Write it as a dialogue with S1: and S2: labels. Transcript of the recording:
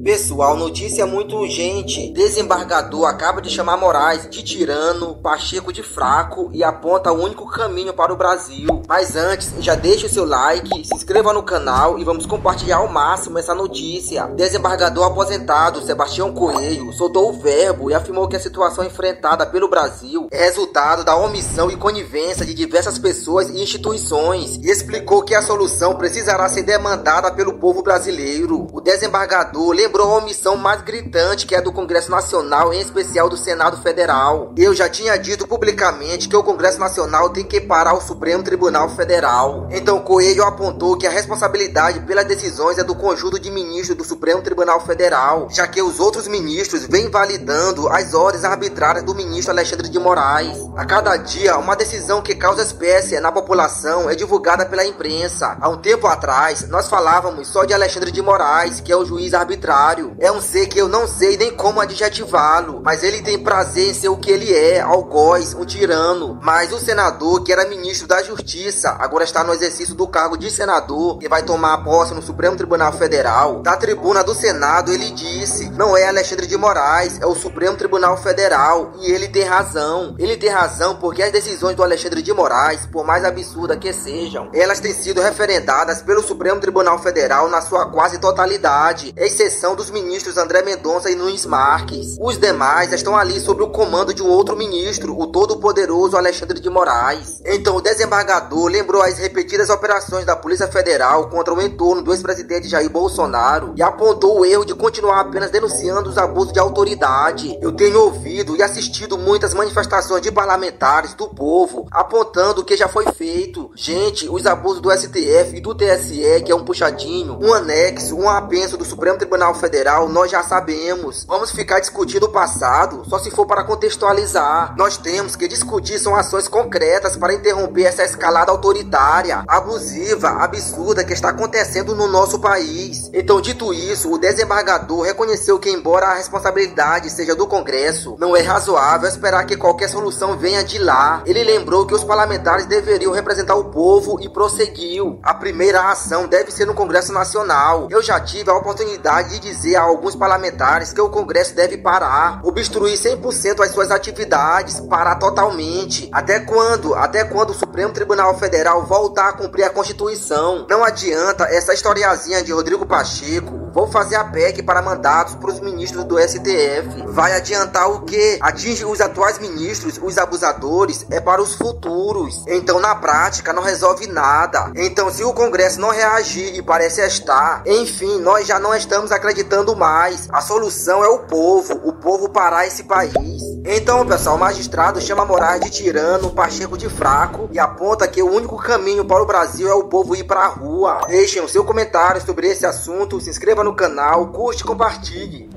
S1: Pessoal, notícia muito urgente. Desembargador acaba de chamar Moraes de tirano, Pacheco de fraco e aponta o único caminho para o Brasil. Mas antes, já deixe o seu like, se inscreva no canal e vamos compartilhar ao máximo essa notícia. Desembargador aposentado Sebastião Coelho soltou o verbo e afirmou que a situação enfrentada pelo Brasil é resultado da omissão e conivência de diversas pessoas e instituições e explicou que a solução precisará ser demandada pelo povo brasileiro. O desembargador lembrou a omissão mais gritante que é do Congresso Nacional, em especial do Senado Federal. Eu já tinha dito publicamente que o Congresso Nacional tem que parar o Supremo Tribunal Federal. Então Coelho apontou que a responsabilidade pelas decisões é do conjunto de ministros do Supremo Tribunal Federal, já que os outros ministros vêm validando as ordens arbitrárias do ministro Alexandre de Moraes. A cada dia, uma decisão que causa espécie na população é divulgada pela imprensa. Há um tempo atrás, nós falávamos só de Alexandre de Moraes, que é o juiz arbitrário é um ser que eu não sei nem como adjetivá-lo, mas ele tem prazer em ser o que ele é, algoz, um tirano. Mas o senador, que era ministro da Justiça, agora está no exercício do cargo de senador e vai tomar posse no Supremo Tribunal Federal. Da tribuna do Senado, ele disse: não é Alexandre de Moraes, é o Supremo Tribunal Federal. E ele tem razão. Ele tem razão porque as decisões do Alexandre de Moraes, por mais absurdas que sejam, elas têm sido referendadas pelo Supremo Tribunal Federal na sua quase totalidade, exceção dos ministros André Mendonça e Nunes Marques. Os demais estão ali sob o comando de um outro ministro, o todo-poderoso Alexandre de Moraes. Então, o desembargador lembrou as repetidas operações da Polícia Federal contra o entorno do ex-presidente Jair Bolsonaro e apontou o erro de continuar apenas denunciando os abusos de autoridade. Eu tenho ouvido e assistido muitas manifestações de parlamentares do povo apontando o que já foi feito. Gente, os abusos do STF e do TSE, que é um puxadinho, um anexo, um apenso do Supremo Tribunal Federal, nós já sabemos. Vamos ficar discutindo o passado só se for para contextualizar. Nós temos que discutir são ações concretas para interromper essa escalada autoritária, abusiva, absurda que está acontecendo no nosso país. Então, dito isso, o desembargador reconheceu que, embora a responsabilidade seja do Congresso, não é razoável esperar que qualquer solução venha de lá. Ele lembrou que os parlamentares deveriam representar o povo e prosseguiu. A primeira ação deve ser no Congresso Nacional. Eu já tive a oportunidade de dizer a alguns parlamentares que o Congresso deve parar, obstruir 100% as suas atividades, parar totalmente. Até quando? Até quando o Supremo Tribunal Federal voltar a cumprir a Constituição? Não adianta essa historiazinha de Rodrigo Pacheco Vou fazer a PEC para mandatos para os ministros do STF. Vai adiantar o que? Atinge os atuais ministros, os abusadores, é para os futuros. Então, na prática, não resolve nada. Então, se o Congresso não reagir e parece estar, enfim, nós já não estamos acreditando mais. A solução é o povo, o povo parar esse país. Então, pessoal, o magistrado chama Moraes de tirano, Pacheco de fraco e aponta que o único caminho para o Brasil é o povo ir para a rua. Deixem o seu comentário sobre esse assunto, se inscreva no canal, curte e compartilhe.